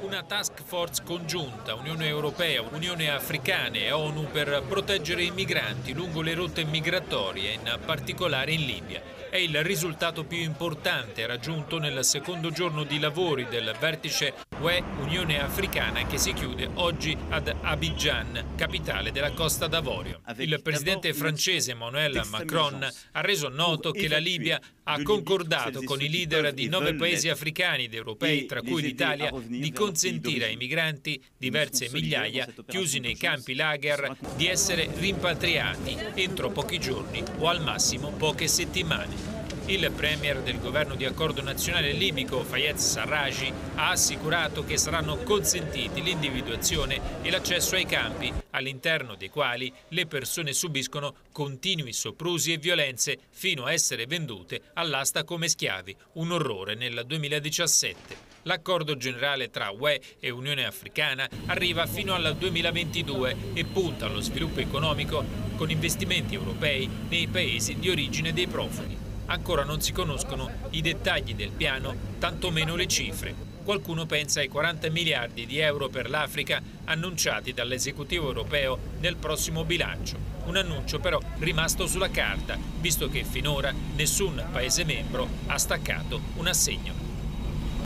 Una task force congiunta, Unione Europea, Unione Africana e ONU per proteggere i migranti lungo le rotte migratorie, in particolare in Libia. È il risultato più importante raggiunto nel secondo giorno di lavori del vertice UE Unione Africana che si chiude oggi ad Abidjan, capitale della Costa d'Avorio. Il presidente francese Emmanuel Macron ha reso noto che la Libia ha concordato con i leader di nove paesi africani ed europei, tra cui l'Italia, di consentire ai migranti, diverse migliaia, chiusi nei campi lager, di essere rimpatriati entro pochi giorni o al massimo poche settimane. Il premier del governo di accordo nazionale libico, Fayez Sarraji, ha assicurato che saranno consentiti l'individuazione e l'accesso ai campi, all'interno dei quali le persone subiscono continui soprusi e violenze fino a essere vendute all'asta come schiavi, un orrore nel 2017. L'accordo generale tra UE e Unione Africana arriva fino al 2022 e punta allo sviluppo economico con investimenti europei nei paesi di origine dei profughi. Ancora non si conoscono i dettagli del piano, tantomeno le cifre. Qualcuno pensa ai 40 miliardi di euro per l'Africa annunciati dall'esecutivo europeo nel prossimo bilancio. Un annuncio però rimasto sulla carta, visto che finora nessun Paese membro ha staccato un assegno.